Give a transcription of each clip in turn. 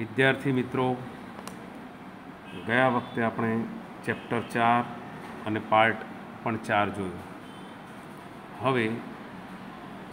વિદ્યાર્થી મિત્રો, ગયા વખતે આપણે ચેપ્ટર ચાર અને પાર્ટ પણ ચાર જોયું. હવે,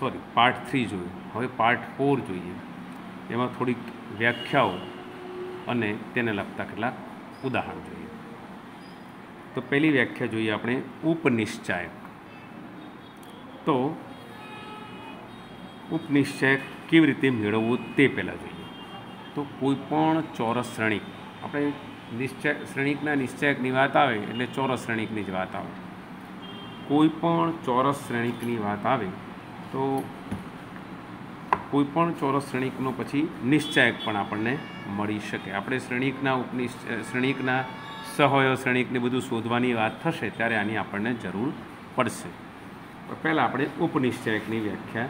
સોરી, પાર્ટ થ્રી જોયું. હવે પાર્ટ ફોર જોઈએ. એમાં થોડીક વ્યાખ્યાઓ અને તેને લગતા કેટલાક ઉદાહરણ જોઈએ. તો પહેલી વ્યાખ્યા જોઈએ આપણે ઉપનિશ્ચાયક. તો ઉપનિશ્ચયક કેવી રીતે મેળવવું તે પહેલાં જોઈએ. તો કોઈપણ ચોરસ શ્રેણિક, આપણે નિશ્ચય, શ્રેણિકના નિશ્ચયકની વાત આવે એટલે ચોરસ શ્રેણીકની જ વાત આવે. કોઈ પણ ચોરસ શ્રેણિકની વાત આવે તો કોઈ પણ ચોરસ શ્રેણિકનો પછી નિશ્ચયક પણ આપણને મળી શકે. આપણે શ્રેણિકના ઉપનિશ્ચય શ્રેણિકના સહયો શ્રેણિકને બધું શોધવાની વાત થશે ત્યારે આની આપણને જરૂર પડશે. પહેલાં આપણે ઉપનિશ્ચયકની વ્યાખ્યા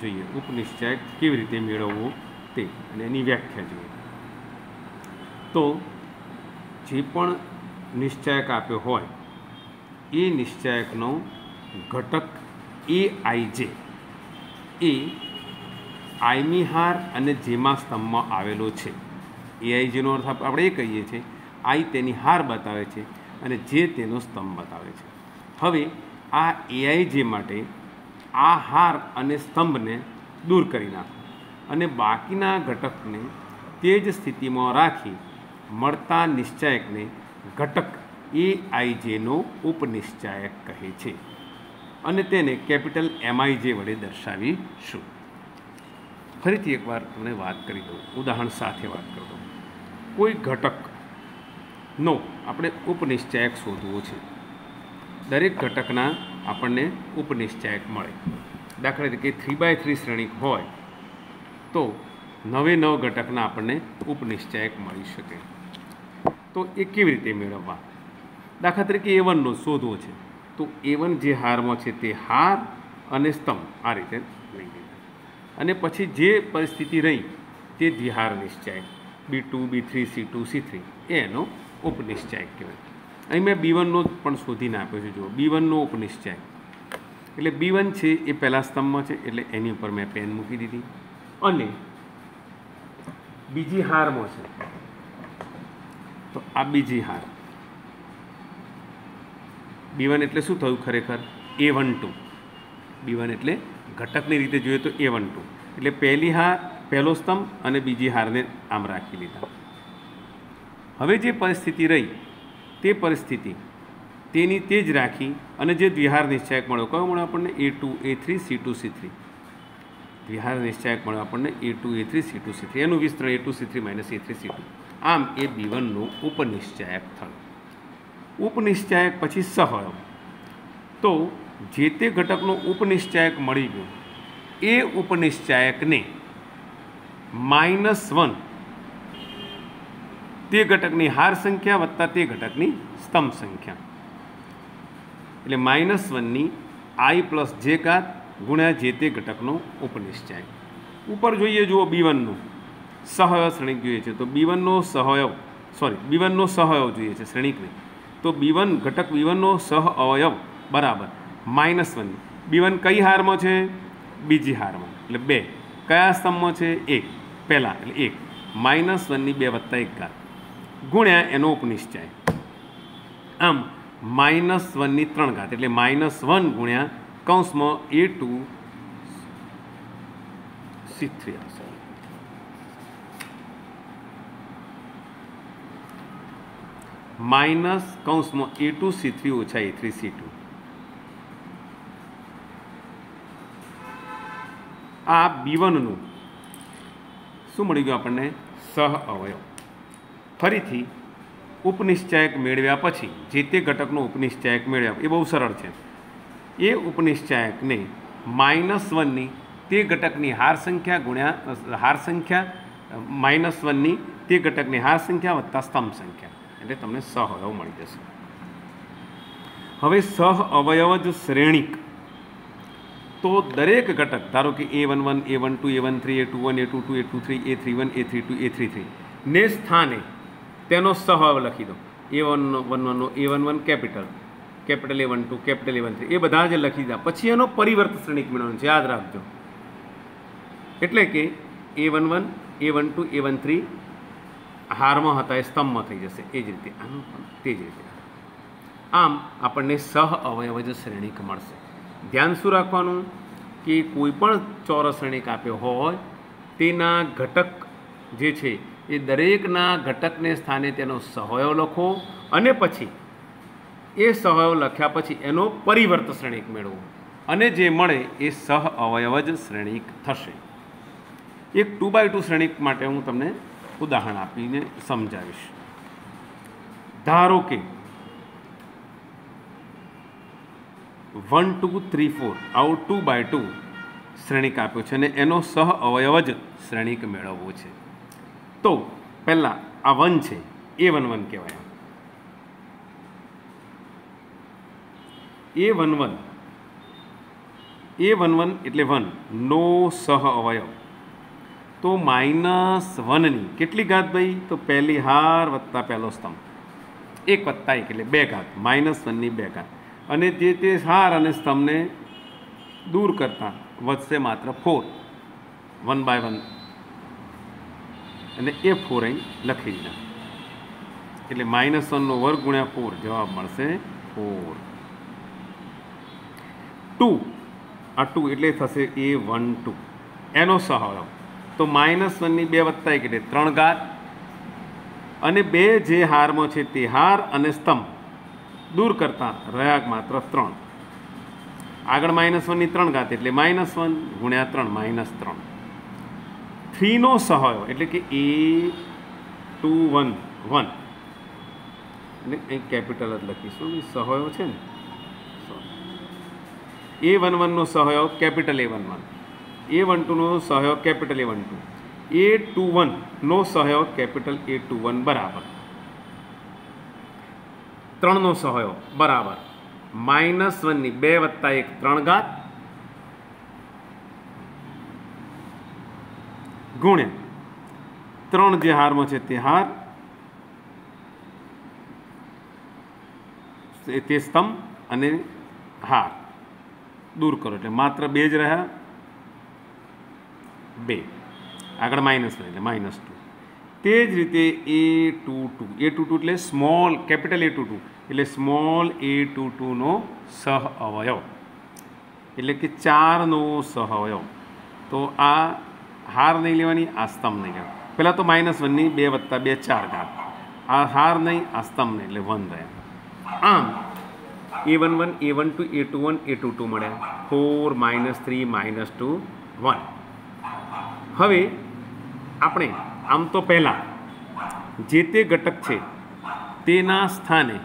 જોઈએ. ઉપનિશ્ચયક કેવી રીતે મેળવવું? તે અને એની વ્યાખ્યા જોઈએ. તો જે પણ નિશ્ચાયક આપ્યો હોય, એ નિશ્ચાયકનો ઘટક એ આઈ જે એ આઈમી હાર અને જેમાં સ્તંભમાં આવેલો છે. એ આઈ જેનો અર્થ આપણે એ કહીએ છીએ, આઈ તેની હાર બતાવે છે અને જે તેનો સ્તંભ બતાવે છે. હવે આ એઆઈ જે માટે આ હાર અને સ્તંભને દૂર કરી નાખો. અને બાકીના ઘટકને તે જ સ્થિતિમાં રાખી મળતા નિશ્ચાયકને ઘટક એ આઈ જેનો ઉપનિશ્ચાયક કહે છે. અને તેને કેપિટલ એમઆઈ જે વડે દર્શાવીશું. ફરીથી એકવાર તમને વાત કરી દઉં. ઉદાહરણ સાથે વાત કરી દઉં. કોઈ ઘટકનો આપણે ઉપનિશ્ચાયક શોધવો છે. દરેક ઘટકના આપણને ઉપનિશ્ચાયક મળે. દાખલા તરીકે થ્રી બાય થ્રી શ્રેણિક હોય તો નવે નવ ઘટકના આપણને ઉપનિશ્ચાયક મળી શકે. તો એ કેવી રીતે મેળવવા? દાખલા તરીકે એ વનનો શોધવો છે. તો એ વન જે હારમાં છે તે હાર અને સ્તંભ આ રીતે લઈ લીધા અને પછી જે પરિસ્થિતિ રહી તે દ્વિહાર નિશ્ચાયક B two B three C two C three. એ એનો ઉપનિશ્ચાય કહેવાય. અહીં મેં બી વનનો પણ શોધીને આપ્યો છે. જુઓ બી વનનો ઉપનિશ્ચાય. એટલે બી વન છે એ પહેલાં સ્તંભમાં છે, એટલે એની ઉપર મેં પેન મૂકી દીધી. અને બીજી હારમાં છે. તો આ બીજી હાર. બી વન એટલે શું થયું ખરેખર? A one two B one એટલે ઘટકની રીતે જોઈએ તો એ વન ટુ એટલે પહેલી હાર, પહેલો સ્તંભ અને બીજી હારને આમ રાખી લીધા. હવે જે પરિસ્થિતિ રહી, તે પરિસ્થિતિ, તેની તે જ રાખી અને જે દ્વિહાર નિશ્ચાયક મળ્યો. કયો મળ્યો આપણને? A two A three C two C three દ્વિહાર નિશ્ચાયક મળ્યો આપણને A two A three C two C three એનું વિસ્તરણ A two C three minus A three C two આમ એ બી વનનું ઉપનિશ્ચયક થયું ઉપનિશ્ચાયક પછી સહળ તો જે તે ઘટકનો ઉપનિશ્ચાયક મળી ગયો, એ ઉપનિશ્ચાયકને માઇનસ વન તે ઘટકની હાર સંખ્યા વત્તા તે ઘટકની સ્તંભ સંખ્યા. એટલે માઇનસ વનની આઈ પ્લસ જે ઘાત ગુણ્યા જે તે ઘટકનો ઉપનિશ્ચય ઉપર જોઈએ, જુઓ બી વનનું સહયવ શ્રેણિક જોઈએ છે. તો બી વનનો સહયવ સોરી બી વનનો સહયવ જોઈએ છે શ્રેણિકને. તો બી વન ઘટક બી સહ અવયવ, બરાબર. Minus one. બી વન કઈ હારમાં છે? બીજી હારમાં. એટલે બે. કયા સ્તંભમાં છે? એક. પહેલાં, એટલે એક. માઇનસ વનની બે વત્તા એક ઘાત ગુણ્યા એનો ઉપનિશ્ચય આમ, માઇનસ વનની ત્રણ ઘાત. એટલે માઇનસ વન ગુણ્યા કૌંસમાં એ ટુ સી થ્રી આવશે માઇનસ કૌંસમાં એ ટુ સી થ્રી ઓછા એ થ્રી સી ટુ. આ બી વનનું શું મળી ગયું આપણને? સહ અવયવ. ફરીથી ઉપનિશ્ચાયક મેળવ્યા પછી જે તે ઘટકનો ઉપનિશ્ચાયક મેળવ્યા, એ બહુ સરળ છે. એ ઉપનિશ્ચાયકને માઇનસ વનની તે ઘટકની હાર સંખ્યા ગુણ્યા હાર સંખ્યા માઇનસ વનની તે ઘટકની હાર સંખ્યા વત્તા સ્તંભ સંખ્યા. એટલે તમને સહ અવયવ મળી જશે. હવે સહ અવયવ જ શ્રેણિક. તો દરેક ઘટક, ધારો કે A one one A one two A one three A two one A two two A two three A three one A three two A three three ને સ્થાને તેનો સહ લખી દો. A one one વનનો A one one capital capital A one two capital A one three એ બધા જ લખી દીધા પછી એનો પરિવર્ત શ્રેણિક મેળવવાનો છે. યાદ રાખજો. એટલે કે a one one a one two a one three હારમાં હતા, એ સ્તંભમાં થઈ જશે. એ જ રીતે. પણ તે જ રીતે. આમ આપણને સહ અવયવજ શ્રેણિક મળશે. ધ્યાન શું રાખવાનું? કે કોઈ પણ ચોરસ શ્રેણિક આપ્યો હોય, તેના ઘટક જે છે, એ દરેકના ઘટકને સ્થાને તેનો સહવયવ લખો અને પછી એ સહઅવયવ લખ્યા પછી એનો પરિવર્ત શ્રેણિક મેળવો. અને જે મળે એ સહ અવયવ જ શ્રેણીક થશે. એક ટુ બાય ટુ શ્રેણિક માટે હું તમને ઉદાહરણ આપીને સમજાવીશ. ધારો કે વન ટુ થ્રી ફોર આવું ટુ બાય ટુ શ્રેણિક આપ્યો છે અને એનો સહ અવયવ જ શ્રેણિક મેળવવો છે. તો પહેલાં આ વન છે, એ વન વન કહેવાય. A one one a one one એટલે વન નો સહ અવયવ. તો માઇનસ વનની કેટલી ઘાત ભાઈ? તો પહેલી હાર વત્તા પહેલો સ્તંભ. એક વત્તા એક એટલે બે ઘાત. માઇનસ વનની બે ઘાત. અને જે તે હાર અને સ્તંભને દૂર કરતા વધશે માત્ર ફોર વન બાય વન અને એ ફોર અહીં લખી દીધા. એટલે માઇનસ વનનો વર્ગ ગુણ્યા ફોર જવાબ મળશે ફોર ટુ. આ ટુ એટલે થશે એ વન ટુ. એનો સહયોગ તો માઇનસ વનની બે વત્તા એક એટલે ત્રણ ઘાત. અને બે જે હારમાં છે તે હાર અને સ્તંભ દૂર કરતાં રહ્યા માત્ર ત્રણ. આગળ માઇનસ વનની ત્રણ ઘાત એટલે માઇનસ વન ગુણ્યા ત્રણ, માઇનસ ત્રણ. થ્રીનો સહાયો એટલે કે એ ટુ વન વન. એટલે અહીં કેપિટલ જ લખીશું. સહાયો છે ને? એ વન વનનો સહયોગ capital a one one a one ટુનો સહયોગ capital a one two a two વનનો સહયોગ કેપિટલ એ ટુ વન બરાબર. ત્રણનો સહયોગ બરાબર. માઇનસ વનની બે વત્તા એક ત્રણ ઘાત. ગુણ્યા. ત્રણ જે હારમાં છે તે હાર. તે સ્તંભ અને હાર. દૂર કરો એટલે માત્ર બે જ રહ્યા. બે. આગળ માઇનસ એટલે માઇનસ ટુ તે જ રીતે a two two a two two એટલે small capital a two two એટલે સ્મોલ એ ટુ ટુનો સહ અવયવ એટલે કે ચારનો સહ અવયવ તો આ હાર નહીં લેવાની, આ સ્તંભ નહીં લેવાની. પહેલાં તો માઇનસ વનની બે વત્તા બે ચાર ઘાત. આ હાર નહીં, આ સ્તંભ નહીં, એટલે વન રહ્યા આમ a one one a one two a two one a two two મળ્યા four minus three minus two one હવે આપણે આમ તો પહેલાં જે તે ઘટક છે તેના સ્થાને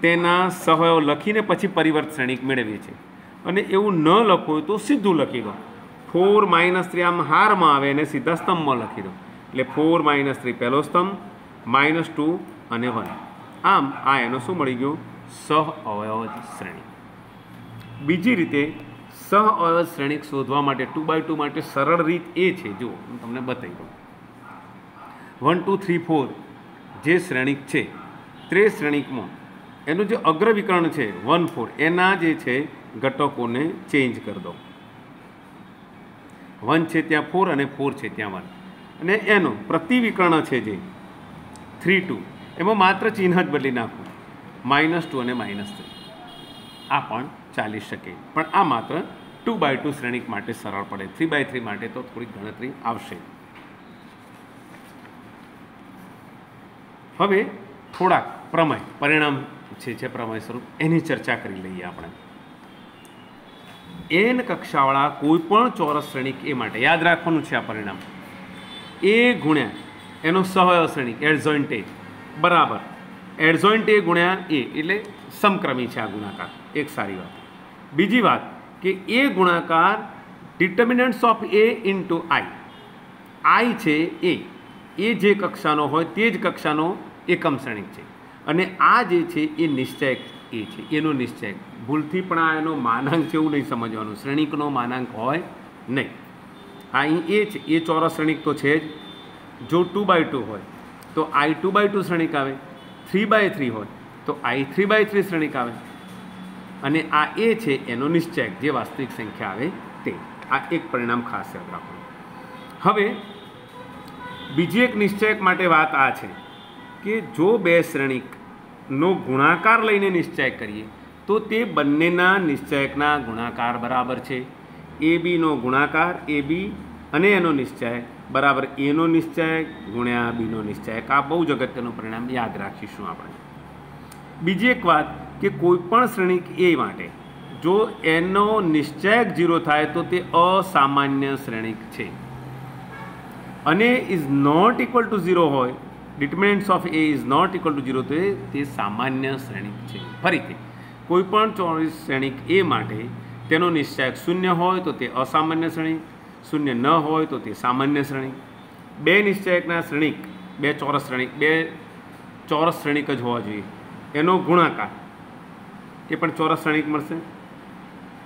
તેના સહયો લખીને પછી પરિવર્ત શ્રેણિક મેળવીએ છીએ. અને એવું ન હોય તો સીધું લખી દો. ફોર માઇનસ થ્રી આમ હારમાં આવે અને સીધા સ્તંભમાં લખી દો. એટલે ફોર માઇનસ થ્રી પહેલો સ્તંભ માઇનસ ટુ અને વન આમ આ એનો શું મળી ગયું? સહ અવયવ શ્રેણી. બીજી રીતે સહ અવયવ શ્રેણિક શોધવા માટે ટુ બાય ટુ માટે સરળ રીત એ છે. જો હું તમને બતાવી દઉં. વન ટુ થ્રી ફોર જે શ્રેણિક છે તે શ્રેણિકમાં એનું જે અગ્રવિકરણ છે વન ફોર એના જે છે ઘટકોને ચેન્જ કરી દો. વન છે ત્યાં ફોર અને ફોર છે ત્યાં વન અને એનું પ્રતિવિકર્ણ છે જે થ્રી ટુ એમાં માત્ર ચિહ્ન જ બદલી નાખવું માઇનસ ટુ અને માઇનસ થ્રી. આ પણ ચાલી શકે. પણ આ માત્ર ટુ બાય ટુ શ્રેણિક માટે સરળ પડે. થ્રી બાય થ્રી માટે તો થોડીક ગણતરી આવશે. હવે થોડાક પ્રમેય, પરિણામ છે જે પ્રમેય સ્વરૂપ, એની ચર્ચા કરી લઈએ આપણે. એન કક્ષાવાળા કોઈ પણ ચોરસ શ્રેણિક એ માટે યાદ રાખવાનું છે આ પરિણામ. એ ગુણ્યા, એનો સહય શ્રેણિક એડઝોઇન્ટેજ બરાબર. એડઝોઇન્ટ એ ગુણ્યા એ, એટલે સમક્રમી છે આ ગુણાકાર. એક સારી વાત. બીજી વાત કે એ ગુણાકાર determinants of A into I I છે એ એ જે કક્ષાનો હોય તે જ કક્ષાનો એકમ શ્રેણિક છે. અને આ જે છે એ નિશ્ચયક એ છે. એનો નિશ્ચયક ભૂલથી પણ આ એનો માનાંક છે એવું નહીં સમજવાનું. શ્રેણિકનો માનાંક હોય નહીં. આ એ છે. એ ચોરસ શ્રેણિક તો છે જ. જો ટુ બાય ટુ હોય તો આઈ ટુ બાય ટુ શ્રેણિક આવે. થ્રી બાય થ્રી હોય, તો આઈ થ્રી બાય થ્રી શ્રેણિક આવે. અને આ એ છે એનો નિશ્ચયક જે વાસ્તવિક સંખ્યા આવે તે. આ એક પરિણામ ખાસ યાદ રાખવાનું હવે, બીજી એક નિશ્ચયક માટે વાત આ છે કે જો બે શ્રેણિકનો ગુણાકાર લઈને નિશ્ચય કરીએ, તો તે બંનેના નિશ્ચયકના ગુણાકાર બરાબર છે. એ બીનો ગુણાકાર એ બી અને એનો નિશ્ચય. બરાબર, એનો નિશ્ચય ગુણ્યા બીનો નિશ્ચય. આ બહુ જ અગત્યનું પરિણામ યાદ રાખીશું આપણે. બીજી એક વાત કે કોઈ પણ શ્રેણિક એ માટે, જો એનો નિશ્ચયક જીરો થાય તો તે અસામાન્ય શ્રેણિક છે. અને is not equal to zero હોય determinants of A is not equal to zero તો તે સામાન્ય શ્રેણિક છે. ફરીથી, કોઈ પણ ચોવીસ શ્રેણિક એ માટે તેનો નિશ્ચયક શૂન્ય હોય તો તે અસામાન્ય શ્રેણિક શૂન્ય ન હોય તો તે સામાન્ય શ્રેણિક બે નિશ્ચયકના શ્રેણિક, બે ચોરસ શ્રેણિક, બે ચોરસ શ્રેણિક જ હોવા જોઈએ. એનો ગુણાકાર, એ પણ ચોરસ શ્રેણિક મળશે.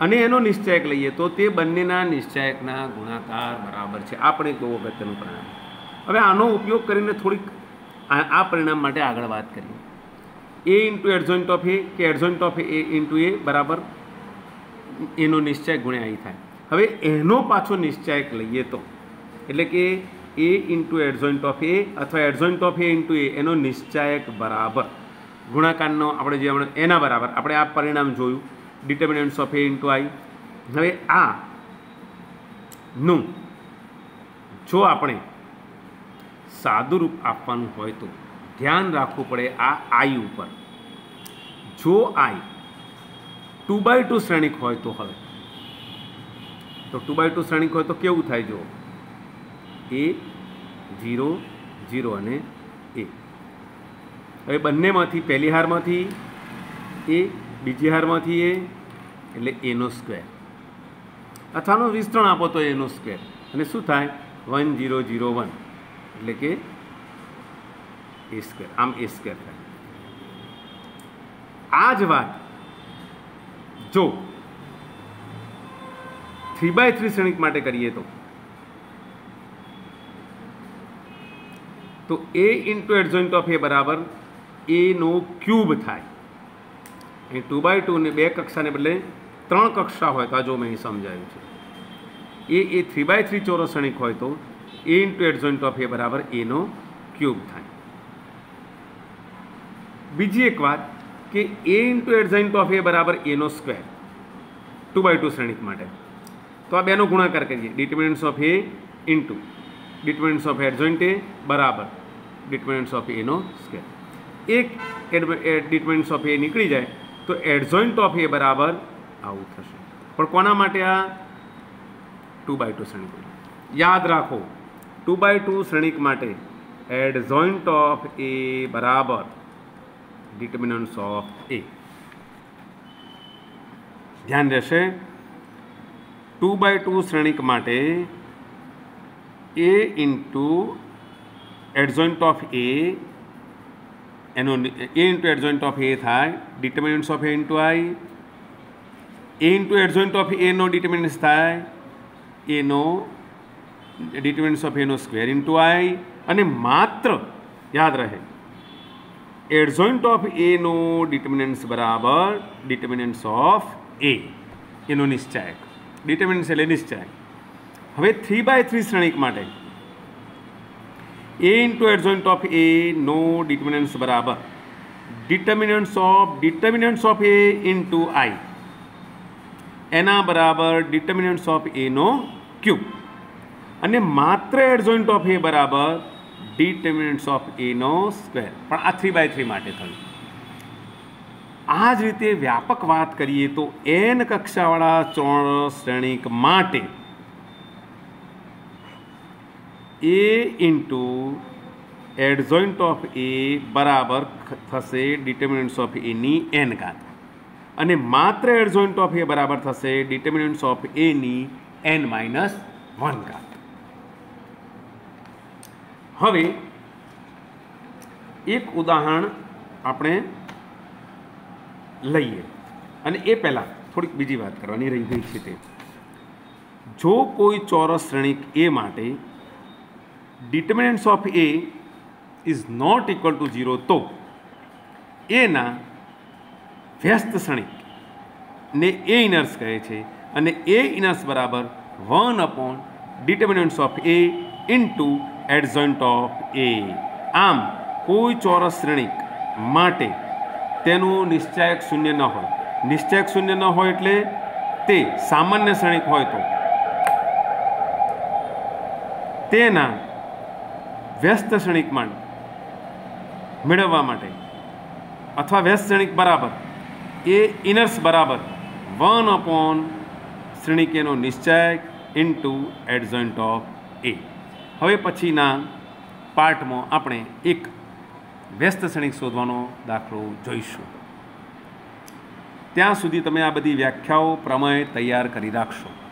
અને એનો નિશ્ચયક લઈએ તો તે બંનેના નિશ્ચયકના ગુણાકાર બરાબર છે. આ પણ એક બહુ અગત્યનું પરિણામ. હવે આનો ઉપયોગ કરીને થોડીક આ પરિણામ માટે આગળ વાત કરીએ. A into adjoint of A કે adjoint of A into A બરાબર, એનો નિશ્ચય ગુણ્યા અહીં થાય. હવે એનો પાછો નિશ્ચાયક લઈએ તો. એટલે કે A into adjoint of A અથવા adjoint of A into A એનો નિશ્ચાયક બરાબર. ગુણાકારનો આપણે જે હમણાં એના બરાબર, આપણે આ પરિણામ જોયું. Determinants of A into I હવે આ નું જો આપણે સાદું રૂપ આપવાનું હોય તો ધ્યાન રાખવું પડે આ આઈ ઉપર. જો આઈ ટુ બાય ટુ શ્રેણિક હોય તો હવે તો ટુ બાય ટુ શ્રેણિક હોય તો કેવું થાય જો એ ઝીરો ઝીરો અને એ. હવે બંનેમાંથી પહેલી હારમાંથી એ, બીજી હારમાંથી એ, એટલે એનો સ્ક્વેર. અથાનો વિસ્તરણ આપો તો એનો સ્ક્વેર. અને શું થાય? One zero zero one. એટલે કે એ સ્ક્વેર. આમ એ સ્ક્વેર થાય. આ જ વાત જો થ્રી બાય થ્રી શ્રેણિક માટે કરીએ તો. તો A into adjoint of A બરાબર એનો ક્યુબ થાય. અહીં ટુ બાય ટુને બે કક્ષાને બદલે ત્રણ કક્ષા હોય તો આ જો મેં અહીં સમજાવ્યું છે. એ એ થ્રી બાય થ્રી ચોરસ શ્રેણિક હોય તો A into adjoint of A બરાબર એનો ક્યુબ થાય. બીજી એક વાત કે A into adjoint of A બરાબર એનો સ્ક્વેર ટુ બાય ટુ શ્રેણિક માટે. તો આ બેનો ગુણાકાર કરીએ. Determinants of A into determinants of adjoint A બરાબર. ડિટર્મિનન્ટ્સ ઓફ એનો સ્કેર એક ડિટર્મિનન્ટ્સ ઓફ એ નીકળી જાય તો એડજોઇન્ટ ઓફ એ બરાબર આવું થશે. પણ કોના માટે આ? ટુ બાય ટુ શ્રેણિક યાદ રાખો ટુ બાય ટુ શ્રેણિક માટે એડજોઇન્ટ ઓફ એ બરાબર ડિટર્મિનન્ટ્સ ઓફ એ ધ્યાન રહેશે? ટુ બાય ટુ શ્રેણિક માટે A into adjoint of A એનો A into adjoint of A થાય determinants of A into I A into adjoint of એનો ડિટર્મિનન્ટ્સ થાય એનો ડિટર્મિનન્ટ્સ ઓફ એનો સ્ક્વેર ઇન્ટુ આઈ અને માત્ર, યાદ રહે એડજોઇન્ટ ઓફ એનો ડિટર્મિનન્ટ્સ બરાબર ડિટર્મિનન્ટ્સ ઓફ એ એનો નિશ્ચયક ડિટર્મિનન્ટ્સ લેડીઝ નિશ્ચયક હવે થ્રી બાય થ્રી શ્રેણિક માટે. A into adjoint of A no determinants બરાબર. Determinants of determinants of A into I એના બરાબર ડિટર્મિનન્ટ્સ ઓફ એનો ક્યુબ અને માત્ર એડજોઇન્ટ ઓફ એ બરાબર ડિટર્મિનન્ટ્સ ઓફ એનો સ્ક્વેર પણ આ થ્રી બાય થ્રી માટે થયું. આ જ રીતે વ્યાપક વાત કરીએ તો એન કક્ષાવાળા ચોરસ શ્રેણીક માટે A into adjoint of A બરાબર થશે ડિટર્મિનન્ટ્સ ઓફ એની એન ઘાત. અને માત્ર એડઝોઇન્ટ ઓફ એ બરાબર થશે ડિટર્મિનન્ટ્સ ઓફ એની એન માઇનસ વન ઘાત. હવે એક ઉદાહરણ આપણે લઈએ. અને એ પહેલાં થોડીક બીજી વાત કરવાની રહી ગઈ છે તે. જો કોઈ ચોરસ શ્રેણિક એ માટે determinants of A is not equal to zero તો એના વ્યસ્ત શ્રેણિક ને એ ઇનર્સ કહે છે અને એ ઇનર્સ બરાબર one upon determinants of A into adjoint of A આમ કોઈ ચોરસ શ્રેણિક માટે તેનું નિશ્ચાયક શૂન્ય ન હોય. નિશ્ચાયક શૂન્ય ન હોય એટલે તે સામાન્ય શ્રેણિક હોય તો. તેના વ્યસ્ત શ્રેણિકમાં મેળવવા માટે અથવા વ્યસ્ત શ્રેણિક બરાબર, એ ઇનર્સ બરાબર, વન અપોન શ્રેણિકેનો નિશ્ચય ઇન્ટુ એડઝોઇન્ટ ઓફ એ. હવે પછીના પાર્ટમાં આપણે એક વ્યસ્ત શ્રેણિક શોધવાનો દાખલો જોઈશું. ત્યાં સુધી તમે આ બધી વ્યાખ્યાઓ પ્રમેય તૈયાર કરી રાખશો.